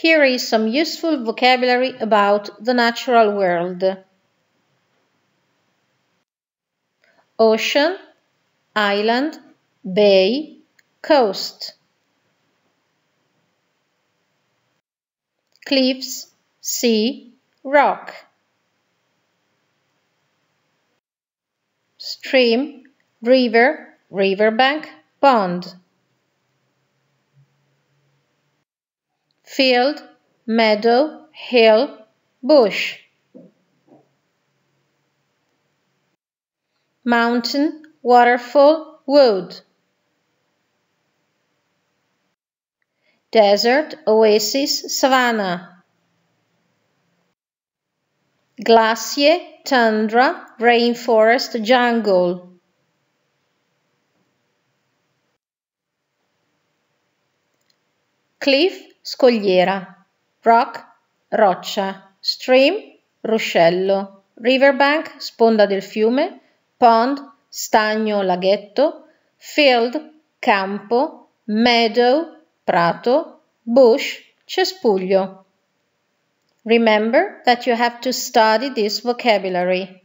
Here is some useful vocabulary about the natural world. Ocean, island, bay, coast. Cliffs, sea, rock. Stream, river, riverbank, pond. Field, meadow, hill, bush. Mountain, waterfall, wood. Desert, oasis, savanna. Glacier, tundra, rainforest, jungle. Cliff, scogliera, rock, roccia, stream, ruscello, riverbank, sponda del fiume, pond, stagno, laghetto, field, campo, meadow, prato, bush, cespuglio. Remember that you have to study this vocabulary.